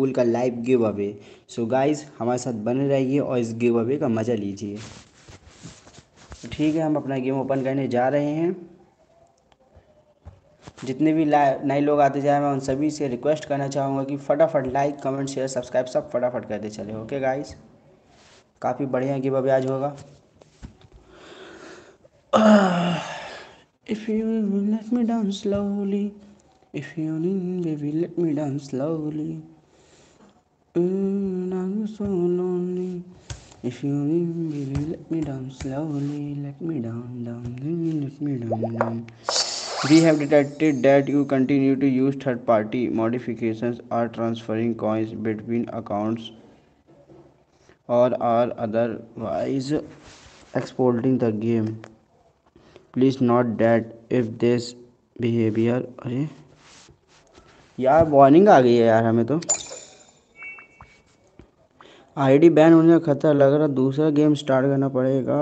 Cool का live giveaway so guys हमारे साथ बने रहिए और इस गिव अवे का मज़ा लीजिए। ठीक है हम अपना गेम ओपन करने जा रहे हैं। जितने भी नए लोग आते जाए मैं उन सभी से रिक्वेस्ट करना चाहूँगा कि फटाफट लाइक कमेंट शेयर सब्सक्राइब सब फटाफट करते चले। ओके गाइस काफ़ी बढ़िया गिव अवे आज होगा। If you let me down slowly, if you need, let me down slowly. Mm, I'm so lonely. If you need, baby, let me down slowly. Let me down, down, let me down, down. We have detected that you continue to use third party modifications or transferring coins between accounts or are otherwise exporting the game. Please note that if this behaviour अरे यार warning आ गई है यार हमें तो ID ban होने का खतरा लग रहा, दूसरा गेम स्टार्ट करना पड़ेगा।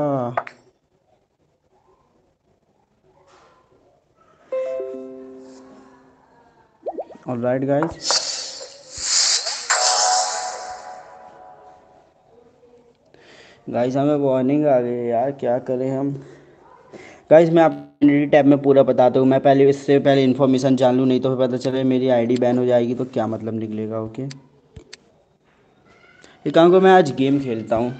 और राइट गाइस गाइस हमें वार्निंग आ गई यार, क्या करें हम? गाइस मैं आप टैब में पूरा बताता हूँ। मैं पहले इससे पहले इन्फॉर्मेशन जान लूँ, नहीं तो फिर पता चले मेरी आईडी बैन हो जाएगी तो क्या मतलब निकलेगा ओके एक काम को मैं आज गेम खेलता हूँ।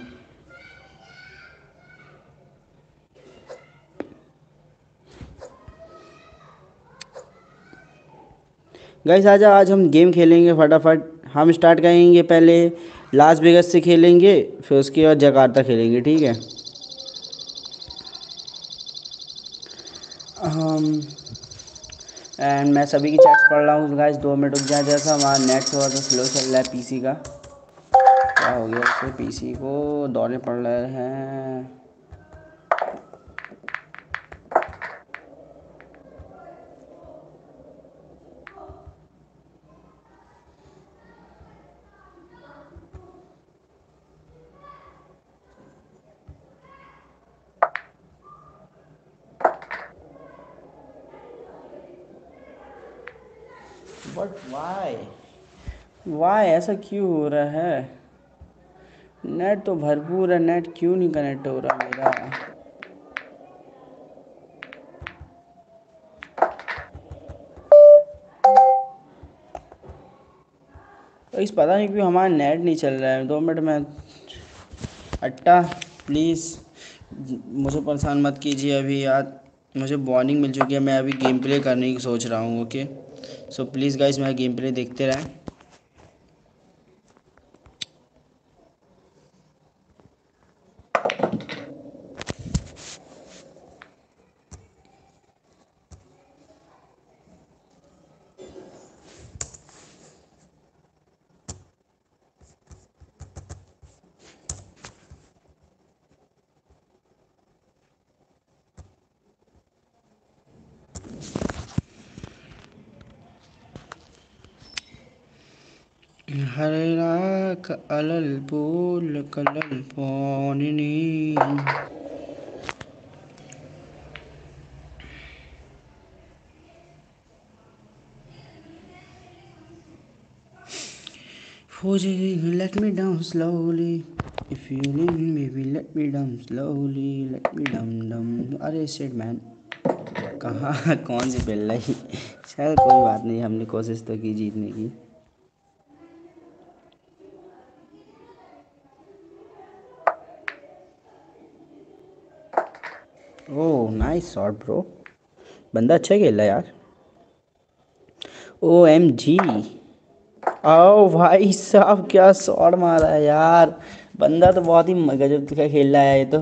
गाइस आज आज हम गेम खेलेंगे फटाफट। हम स्टार्ट करेंगे पहले लास्ट वेगस से खेलेंगे, फिर उसके बाद जकार्ता खेलेंगे, ठीक है? एंड मैं सभी की चैट्स पढ़ रहा हूँ। गाइस दो मिनट रुक जाए। जैसा हमारा नेट थोड़ा सा स्लो चल रहा है पीसी का। क्या हो गया उससे पीसी को दौरे पड़ रहे हैं। बट वाई वाई ऐसा क्यों हो रहा है? नेट तो भरपूर है, नेट क्यों नहीं कनेक्ट हो रहा मेरा? तो इस पता नहीं क्यों हमारा नेट नहीं चल रहा है। दो मिनट में अट्टा प्लीज़ मुझे परेशान मत कीजिए अभी। यार, मुझे वार्निंग मिल चुकी है, मैं अभी गेम प्ले करने की सोच रहा हूँ ओके सो प्लीज़ गाइस मेरा गेम प्ले देखते रहें। हरेराक अलल बोल कलल पौननी Forging, let me down slowly. If you need me, maybe let me down slowly. Let me down, down. अरे शेट मैन कहाँ कौन सी पेल रही शायद कोई बात नहीं हमने कोशिश तो की जीतने की नाइस शॉट ब्रो बंदा अच्छा खेल है यार। ओ एम जी आओ भाई साहब, क्या शॉट मारा है यार। बंदा तो बहुत ही गजब का खेल रहा है ये तो।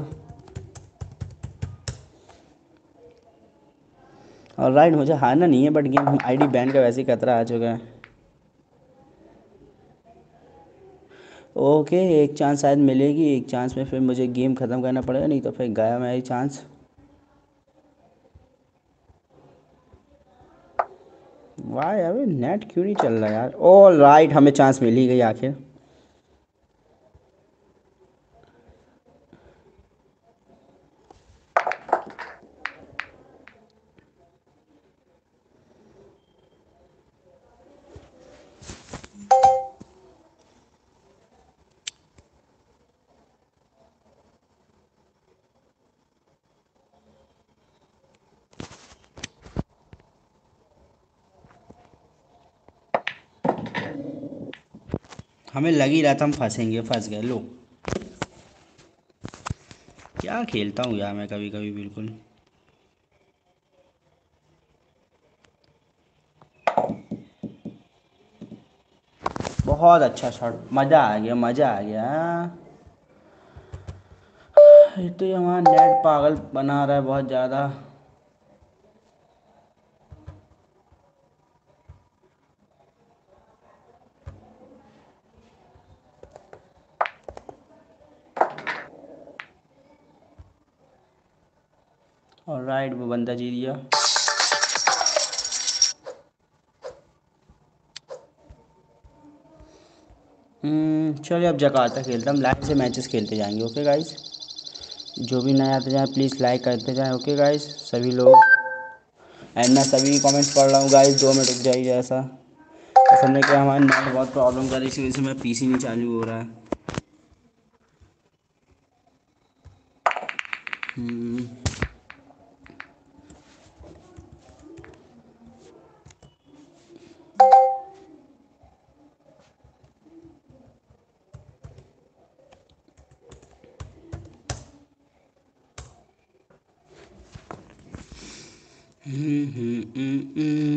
और राइट मुझे हारना नहीं है बट गेम आईडी बैन का वैसे ही खतरा आ चुका है। ओके एक चांस शायद मिलेगी, एक चांस में फिर मुझे गेम ख़त्म करना पड़ेगा, नहीं तो फिर गया मेरी चांस वाह यार नेट क्यों नहीं चल रहा यार? ऑल राइट हमें चांस मिल ही गई आखिर। हमें लग ही रहा था हम फंसेंगे, फंस गए। लो। क्या खेलता हूँ यार मैं कभी कभी बिल्कुल। बहुत अच्छा शॉट मज़ा आ गया, मज़ा आ गया। ये तो हमारा नेट पागल बना रहा है बहुत ज़्यादा। और राइट वो बंदा जी गया हम्म, चलिए अब जकाता खेलता हम लाइव से मैचेस खेलते जाएँगे ओके गाइस जो भी नया आते जाए प्लीज़ लाइक करते जाएँ ओके गाइस सभी लोग। एंड मैं सभी कमेंट्स पढ़ रहा हूँ गाइस दो मिनट रुक जाइए ऐसा। असल में क्या हमारे नेट बहुत प्रॉब्लम कर रही है इसी वजह से मेरा पीसी नहीं चालू हो रहा है हम्म अल्लाह ओ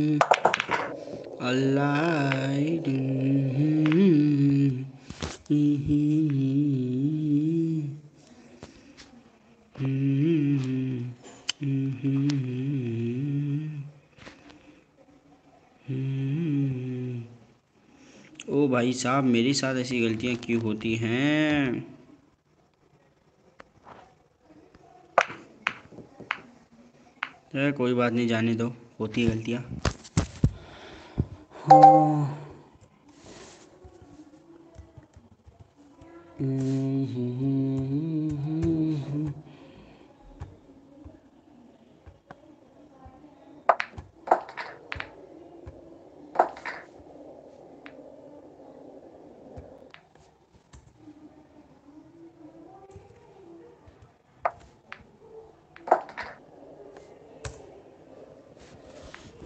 भाई साहब, मेरे साथ ऐसी गलतियाँ क्यों होती हैं? कोई बात नहीं, जाने दो। होती है गलतियाँ। हाँ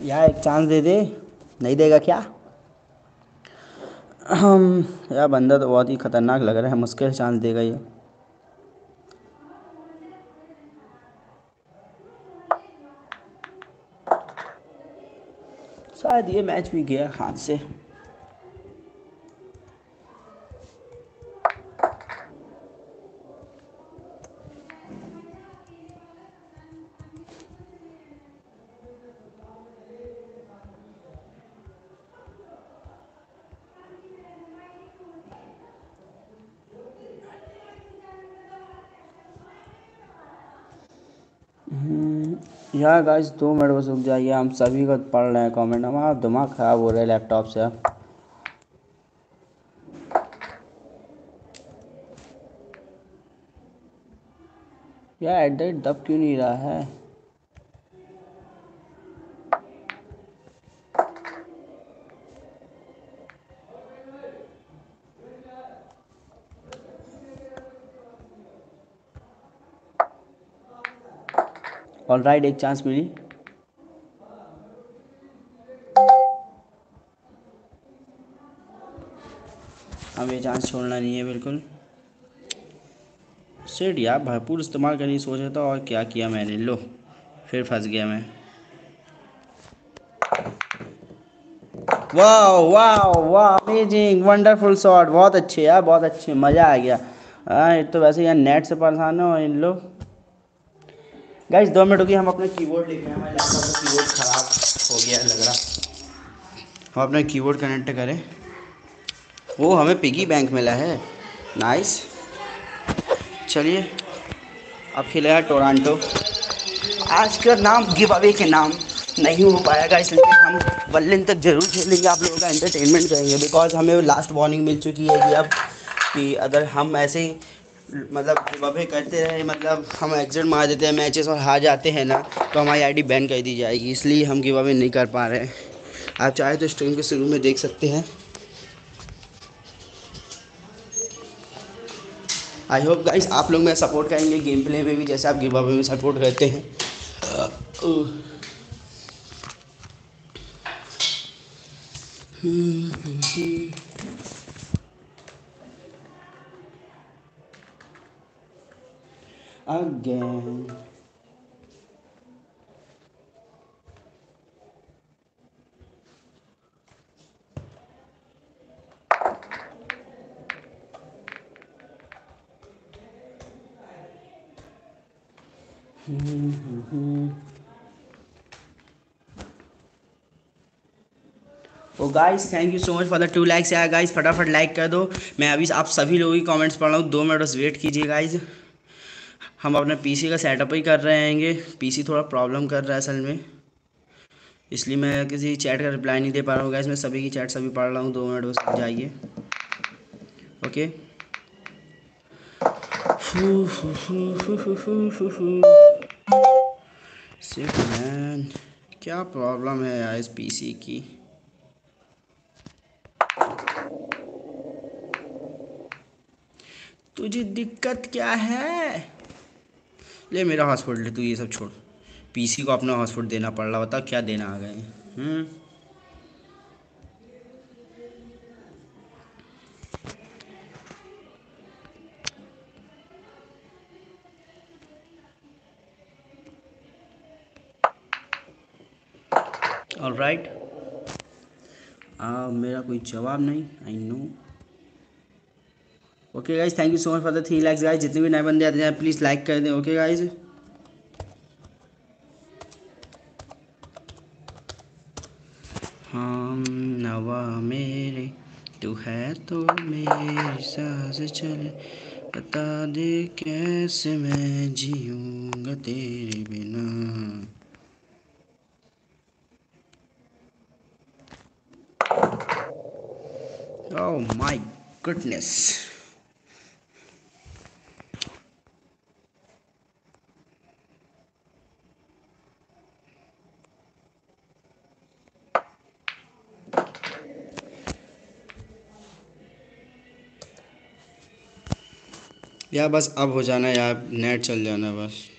यार एक चांस दे दे। नहीं देगा क्या? हम, यार बंदा तो बहुत ही ख़तरनाक लग रहा है, मुश्किल चांस देगा ये। शायद ये मैच भी गया हाथ से। यार गाइस दो मिनट बस रुक जाइए। हम सभी को पढ़ रहे हैं कमेंट हमारा दिमाग ख़राब हो रहा है लैपटॉप से। यार एट द दब क्यों नहीं रहा है? ऑल राइट एक चांस मिली। अब ये चांस छोड़ना नहीं है, बिल्कुल। सेट यार, भरपूर इस्तेमाल करने सोच रहा था और क्या किया मैंने? लो, फिर फंस गया मैं। वाह वाह वाह अमेजिंग वंडरफुल शॉट बहुत अच्छे यार, बहुत अच्छे, मज़ा आ गया। हाँ तो वैसे यार नेट से परेशान हो इन लोग। गाइस दो मिनट की हम अपना कीबोर्ड लेके आए हमारे लैपटॉप का कीबोर्ड ख़राब हो गया है लग रहा। हम अपना कीबोर्ड कनेक्ट करें। वो हमें पिगी बैंक मिला है। नाइस चलिए, अब खेलेगा टोरंटो आज का नाम गिव अवे के नाम नहीं हो पाएगा इसलिए हम वल्लिन तक ज़रूर खेलेंगे। आप लोगों का एंटरटेनमेंट करेंगे बिकॉज़ हमें लास्ट वार्निंग मिल चुकी है कि अब कि अगर हम ऐसे ही मतलब वफे करते रहे मतलब हम एग्जिट मार देते हैं मैचेस और हार जाते हैं ना तो हमारी आईडी बैन कर दी जाएगी, इसलिए हम गिव अवे नहीं कर पा रहे हैं। आप चाहे तो स्ट्रीम के शुरू में देख सकते हैं। आई होप गाइस आप लोग मैं सपोर्ट करेंगे गेम प्ले में भी, जैसे आप गिव अवे में सपोर्ट करते हैं। Again. Oh guys thank you so much for the two likes यार गाइस फटाफट लाइक कर दो। मैं अभी आप सभी लोगों की कमेंट्स पढ़ रहा हूँ। दो मिनट बस वेट कीजिए गाइस हम अपने पीसी का सेटअप ही कर रहे हैंगे। पीसी थोड़ा प्रॉब्लम कर रहा है असल में। इसलिए मैं किसी चैट का रिप्लाई नहीं दे पा रहा हूँ गाइस मैं सभी की चैट सभी पढ़ रहा हूँ। दो मिनट बस जाइए। ओके मैन क्या प्रॉब्लम है यार इस पीसी की? तुझे दिक्कत क्या है? ले मेरा हॉस्पिटल तू ये सब छोड़। पीसी को अपना हॉस्पिटल देना पड़ रहा बता क्या देना आ गए। हम्म। ऑल राइट मेरा कोई जवाब नहीं I know okay guys thank you so much for the three likes guys जितने भी नए बंदे आते हैं प्लीज़ लाइक कर दें ओके गाइज़ हम नवा मेरे, तू है तो मेरी सांस चले। बता दे कैसे मैं जीऊँगा तेरे बिना। Oh my goodness. यार बस अब हो जाना है या नेट चल जाना बस।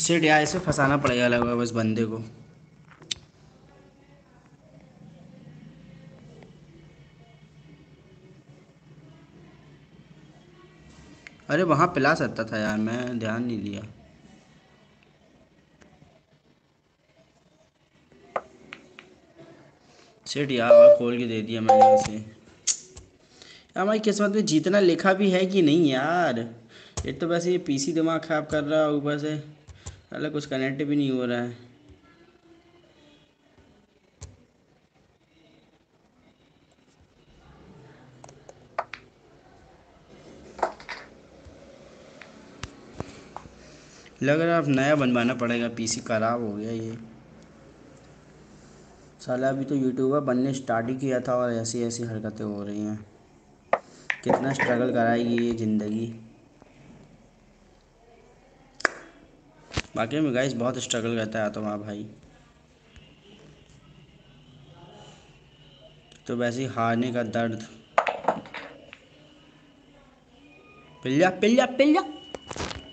सेट यार इसे फंसाना पड़ेगा लगभग बस बंदे को। अरे वहाँ पिला सकता था यार, मैं ध्यान नहीं दिया। सेट यार खोल के दे दिया मैंने इसे यार हमारी किस्मत में जीतना लिखा भी है कि नहीं यार? एक तो वैसे ये पीसी दिमाग ख़राब कर रहा है ऊपर से अलग कुछ कनेक्ट भी नहीं हो रहा है। लग रहा है अब नया बनवाना पड़ेगा, पीसी ख़राब हो गया ये। साला अभी तो यूट्यूबर बनने स्टार्ट ही किया था और ऐसी ऐसी हरकतें हो रही हैं। कितना स्ट्रगल कराएगी ये ज़िंदगी। बाकी में गाइस बहुत स्ट्रगल करता है तो वहाँ भाई। तो वैसे ही हारने का दर्द। पिल्ला पिल्ला पिल्ला।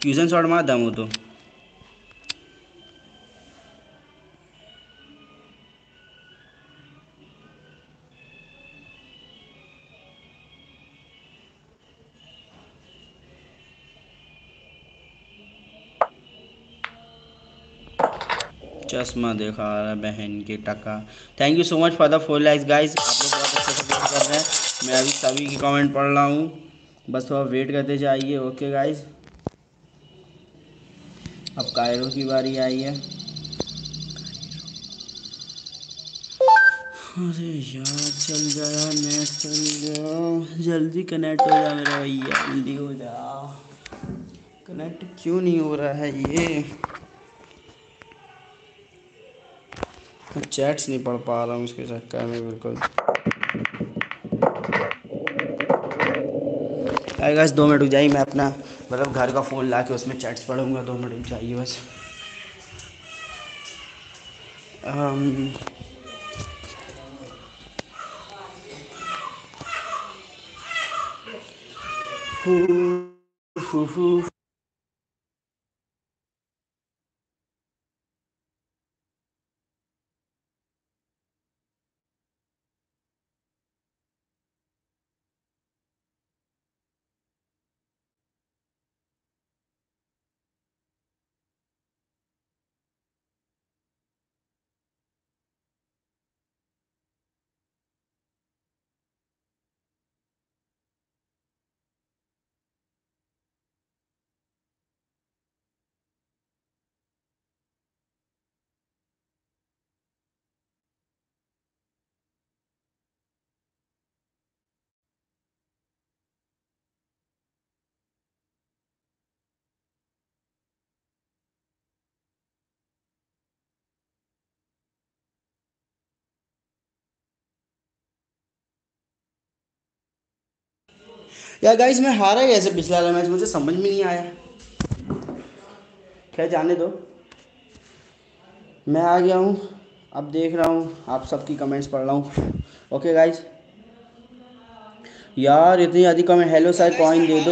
ट्यूशन शॉट मार दम तो चश्मा देखा रहा बहन के टका thank you so much for the four likes guys आप लोग बहुत अच्छे से वेट कर रहे हैं मैं अभी सभी की कमेंट पढ़ रहा हूँ बस थोड़ा वेट करते जाइए ओके गाइस अब कायरो की बारी आई है। अरे यार, चल गया नेट चल गया जल्दी कनेक्ट हो जा मेरा भैया, जल्दी हो जा। कनेक्ट क्यों नहीं हो रहा है ये? चैट्स नहीं पढ़ पा रहा हूँ उसके चक्कर में, बिल्कुल। गाइस दो मिनट रुक जाइए, मैं अपना मतलब घर का फ़ोन ला के उसमें चैट्स पढ़ूँगा दो मिनट चाहिए बस। Um, यार गाइस मैं हारा ही ऐसे पिछला वाला मैच मुझे समझ में नहीं आया। खैर, जाने दो। मैं आ गया हूँ। अब देख रहा हूँ, आप सबकी कमेंट्स पढ़ रहा हूँ। ओके गाइस यार, इतनी अधिक कमेंट हेलो सर कॉइन दे दो।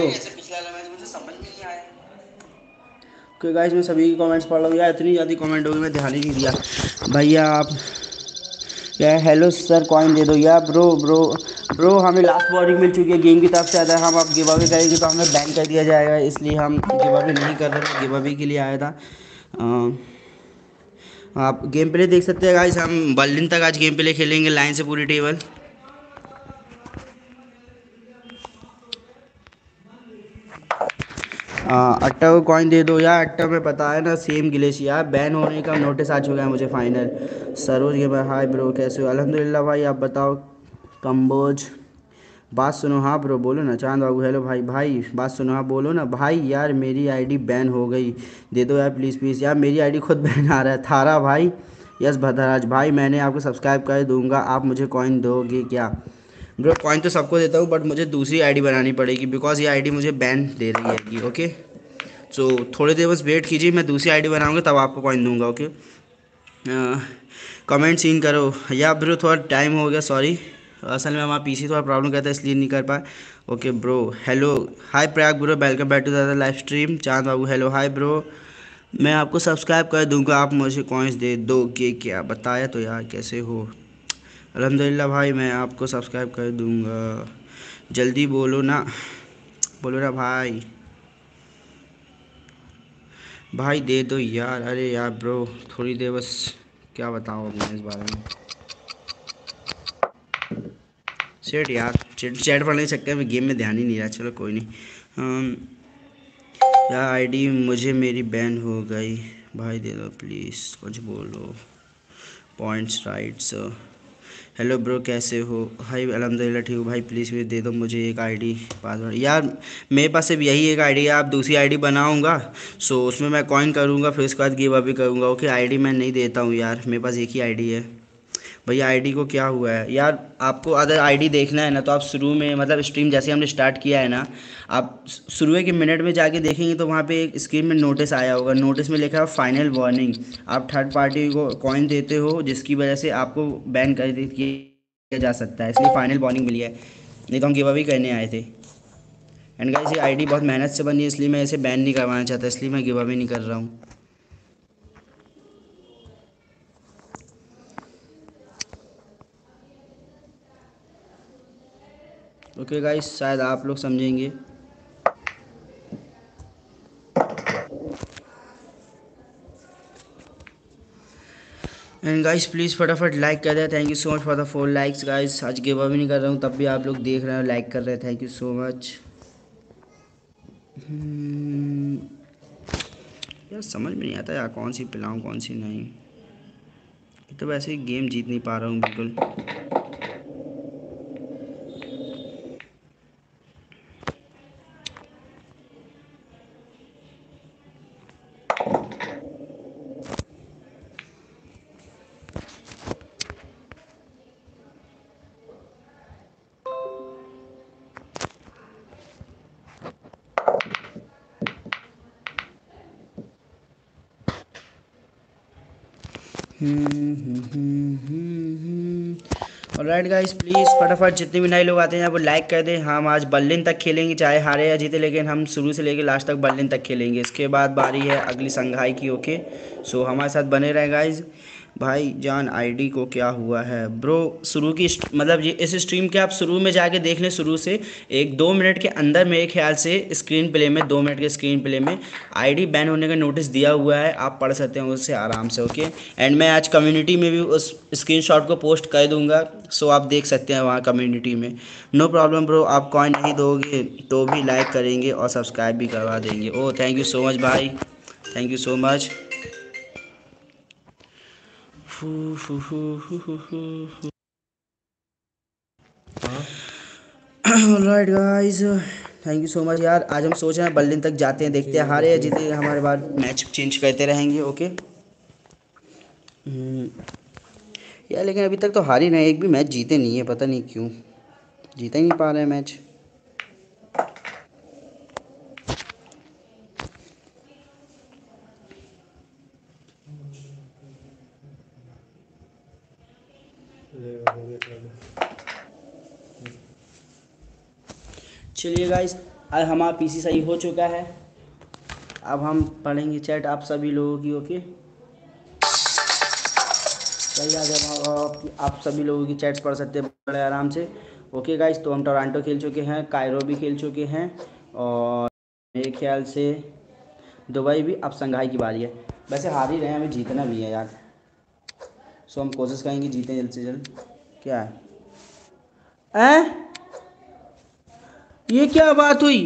ओके गाइस मैं सभी की कमेंट्स पढ़ रहा हूँ। यार, इतनी ज़्यादा कमेंट होगी मैं ध्यान ही नहीं दिया। भैया, आप हेलो सर कॉइन दे दो। यार ब्रो ब्रो ब्रो हमें लास्ट वार्निंग मिल चुकी है गेम की तरफ़ से। अगर हम आप गिव अवे करेंगे तो हमें बैन कर दिया जाएगा, इसलिए हम गिव अवे नहीं कर रहे गिव अवे के लिए आया था। आप गेम प्ले देख सकते हैं गाइस हम बर्लिन तक आज गेम प्ले खेलेंगे लाइन से पूरी टेबल अट्टा को कॉइन दे दो। यार, अट्टा में पता है ना सेम गिलेश यार बैन होने का नोटिस आ चुका है मुझे फाइनल सरोज के भाई हाय ब्रो कैसे हो? अलहमदिल्ला भाई, आप बताओ कम्बोज बात सुनो हाँ ब्रो बोलो ना, चाँद बाबू हेलो भाई। भाई, बात सुनो हाँ बोलो ना। भाई यार, मेरी आईडी बैन हो गई। दे दो यार प्लीज़ प्लीज़ यार, मेरी आईडी खुद बैन आ रहा है। थारा भाई, यस भद्राज भाई, मैंने आपको सब्सक्राइब कर दूँगा। आप मुझे कॉइन दोगे क्या? ब्रो कॉइन तो सबको देता हूँ बट मुझे दूसरी आईडी बनानी पड़ेगी बिकॉज़ ये आईडी मुझे बैन दे रही है ओके सो थोड़ी देर बस वेट कीजिए मैं दूसरी आईडी बनाऊँगा तब आपको कॉइन दूँगा ओके कमेंट सीन करो। या ब्रो थोड़ा टाइम हो गया सॉरी असल में हमारा पीसी थोड़ा प्रॉब्लम करता है इसलिए नहीं कर पाए। Okay bro hello hi Prayag bro welcome back to the live stream Chand Babu hello hi bro मैं आपको सब्सक्राइब कर दूँगा आप मुझे कॉइन्स दे दो के क्या? बताया तो यार कैसे हो? अलहमदिल्ला भाई, मैं आपको सब्सक्राइब कर दूँगा। जल्दी बोलो ना। बोलो ना भाई। भाई, दे दो यार। अरे यार, ब्रो, थोड़ी देर बस क्या बताऊँ मैं इस बारे में। सेट यार चैट चैट पढ़ नहीं सकते अभी गेम में ध्यान ही नहीं रहा। चलो कोई नहीं। यार आईडी मुझे मेरी बैन हो गई। भाई, दे दो प्लीज़ कुछ बोलो। पॉइंट्स राइट्स हेलो ब्रो कैसे हो? भाई अलहमदिल्ला ठीक हो। भाई प्लीज़ भी दे दो, मुझे एक आईडी पासवर्ड यार, मेरे पास सिर्फ़ यही एक आईडी है, आप दूसरी आईडी बनाऊँगा। सो उसमें मैं कॉइन करूँगा, फिर उसके बाद गिव अप भी करूँगा। ओके आईडी मैं नहीं देता हूँ यार, मेरे पास एक ही आईडी है। भैया आईडी को क्या हुआ है? यार, आपको अगर आईडी देखना है ना तो आप शुरू में मतलब स्ट्रीम जैसे हमने स्टार्ट किया है ना, आप शुरू के मिनट में जाके देखेंगे तो वहाँ पे एक स्क्रीन में नोटिस आया होगा। नोटिस में लिखा है फाइनल वार्निंग आप थर्ड पार्टी को कॉइन देते हो, जिसकी वजह से आपको बैन कर किया जा सकता है। इसलिए फाइनल वार्निंग मिली है। नहीं तो हम गिव अभी करने आए थे। एंड गाइस ये आईडी बहुत मेहनत से बनी है, इसलिए मैं इसे बैन नहीं करवाना चाहता, इसलिए मैं गिव अभी नहीं कर रहा हूँ। ओके गाइस शायद आप लोग समझेंगे। एंड गाइस प्लीज़ फटाफट लाइक कर दे। Thank you so much for the four likes guys आज गिव भी नहीं कर रहा हूँ, तब भी आप लोग देख रहे हैं लाइक कर रहे हैं। थैंक यू सो मच यार, समझ में नहीं आता यार, कौन सी पिलाऊँ, कौन सी नहीं। तो वैसे ही गेम जीत नहीं पा रहा हूँ, बिल्कुल। और राइट गाइस प्लीज़ फटाफट जितने भी नए लोग आते हैं वो लाइक कर दें। हम आज बर्लिन तक खेलेंगे, चाहे हारे या जीते, लेकिन हम शुरू से लेकर लास्ट तक बर्लिन तक खेलेंगे। इसके बाद बारी है अगली संघाई की ओके सो हमारे साथ बने रहे गाइज़ भाई जान आईडी को क्या हुआ है? ब्रो शुरू की मतलब ये इस स्ट्रीम के आप शुरू में जाके देख लें शुरू से, एक दो मिनट के अंदर मेरे ख्याल से स्क्रीन प्ले में, दो मिनट के स्क्रीन प्ले में आईडी बैन होने का नोटिस दिया हुआ है। आप पढ़ सकते हैं उससे आराम से ओके एंड मैं आज कम्युनिटी में भी उस स्क्रीन को पोस्ट कर दूँगा सो आप देख सकते हैं वहाँ कम्युनिटी में। नो प्रॉब्लम ब्रो आप कॉइन नहीं दोगे तो भी लाइक करेंगे और सब्सक्राइब भी करवा देंगे। ओ थैंक यू सो मच भाई thank you so much right guys thank you so much यार। आज हम सोच रहे हैं बल्लिन तक जाते हैं, देखते हैं हारे या जीते, हमारे बाद मैच चेंज करते रहेंगे ओके हम्म। यार, लेकिन अभी तक तो हार नहीं, एक भी मैच जीते नहीं है, पता नहीं क्यों। जीता ही नहीं पा रहे मैच चलिए गाइस आज हमारा पीसी सही हो चुका है। अब हम पढ़ेंगे चैट आप सभी लोगों की ओके सही आ जब आप, सभी लोगों की चैट्स पढ़ सकते हैं बड़े आराम से। ओके गाइस तो हम टोरंटो खेल चुके हैं कायरो भी खेल चुके हैं और मेरे ख्याल से दुबई भी। अब संघाई की बारी है। वैसे हार ही रहे हैं हमें जीतना भी है यार। सो हम कोशिश करेंगे जीतें जल्द से जल्द। क्या है? ये क्या बात हुई?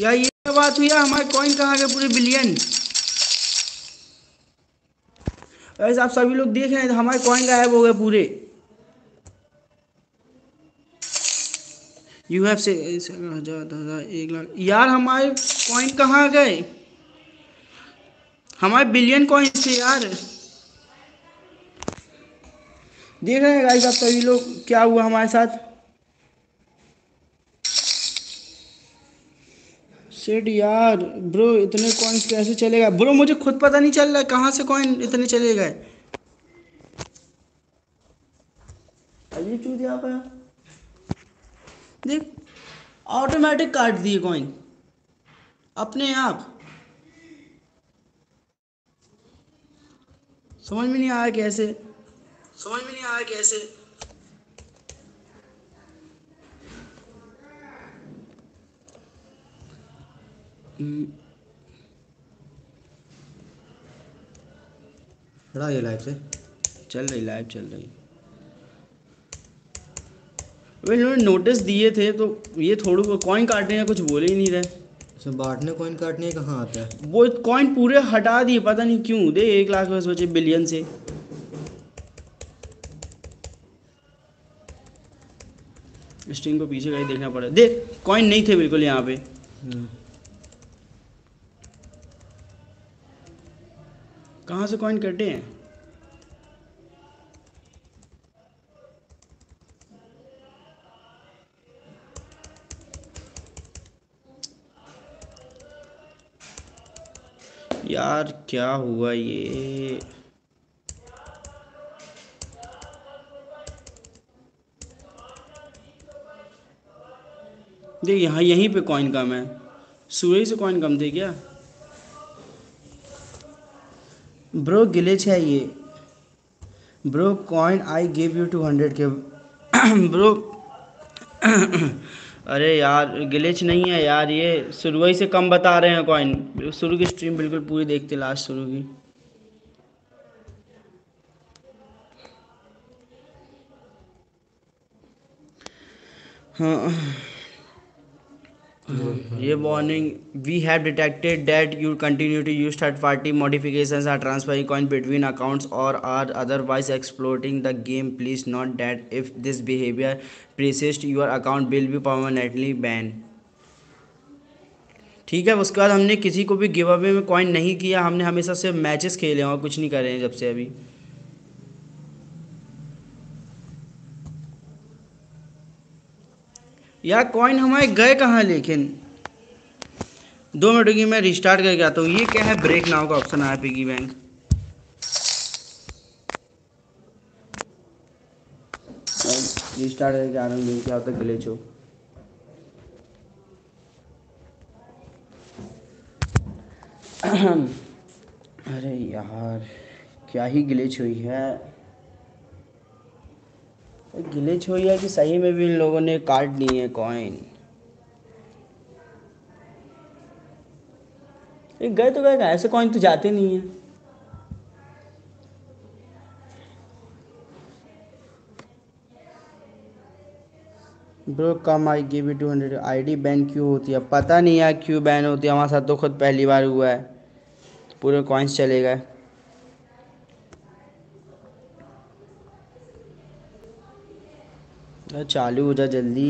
ये क्या बात हुई हमारे कॉइन कहाँ गए पूरे बिलियन वैसे आप सभी लोग देख रहे हैं तो हमारे कॉइन गायब हो गए पूरे। यू हैव से एक लाख, यार हमारे कॉइन कहाँ गए? हमारे बिलियन कॉइन थे यार। देख रहे हैं आप सभी लोग, क्या हुआ हमारे साथ? सेट यार ब्रो इतने कॉइन्स कैसे चलेगा ब्रो मुझे खुद पता नहीं चल रहा है कहाँ से कॉइन इतने चले गए। देख ऑटोमेटिक काट दिए कॉइन अपने आप। समझ में नहीं आया कैसे? समझ में नहीं आया कैसे? ये लाइफ से। चल रही लाइव चल रही। अबे इन्होंने नोटिस दिए थे तो ये थोड़ू कॉइन काटने का कुछ बोले ही नहीं रहे। इसमें बांटने कॉइन काटने कहाँ आता है? वो कॉइन पूरे हटा दिए पता नहीं क्यों। दे एक लाख बस बचे बिलियन से। स्ट्रिंग को पीछे कहीं देखना पड़ा। देख कॉइन नहीं थे बिल्कुल यहाँ पे। हम्म। कहाँ से कॉइन कटे हैं? यार, क्या हुआ ये? देख, यहाँ, यहीं पे कॉइन कम है। सूरज से कॉइन कम थे क्या? ब्रो गिलिच है ये। Bro coin I give you two hundred के ब्रो अरे यार गिलिच नहीं है यार ये। ही से कम बता रहे हैं कॉइन शुरू की स्ट्रीम बिल्कुल पूरी देखते लास्ट शुरू की। हाँ। ये warning we have detected that you continue to use third party modifications or transferring coin between accounts और or otherwise exploiting the game please note that if this behaviour persists your account will be permanently ban ठीक है, उसके बाद हमने किसी को भी give away में कॉइन नहीं किया, हमने हमेशा सिर्फ़ मैचेस खेले हैं और कुछ नहीं करे हैं जब से अभी। यार कॉइन हमारे गए कहाँ लेकिन? दो मिनट की मैं रिस्टार्ट करके आता हूँ। ये क्या है? ब्रेक नाउ का ऑप्शन आया पिगी बैंक रिस्टार्ट करके आ रहा हूँ क्या होता ग्लिच अरे यार, क्या ही ग्लिच हुई है? ग्लिच हुई है कि सही में भी इन लोगों ने काट लिए है कॉइन गए तो गए, ऐसे कॉइन तो जाते नहीं है। Bro come I give you two hundred I D ban क्यों होती है? पता नहीं यार क्यों बैन होती है? हमारे साथ तो खुद पहली बार हुआ है। पूरे कॉइन्स चले गए। चालू हो जा जल्दी।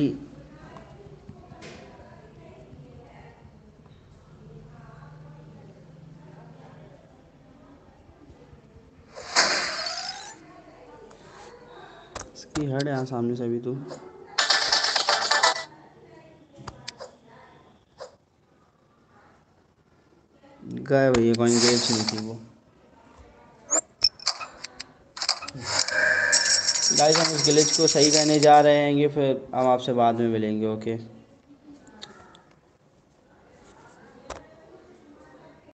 इसकी हट यहाँ सामने से अभी तो। गए भैया, कहीं ग्लिच नहीं थी वो। गाइस हम उस गिलेज को सही करने जा रहे हैं फिर हम आपसे बाद में मिलेंगे ओके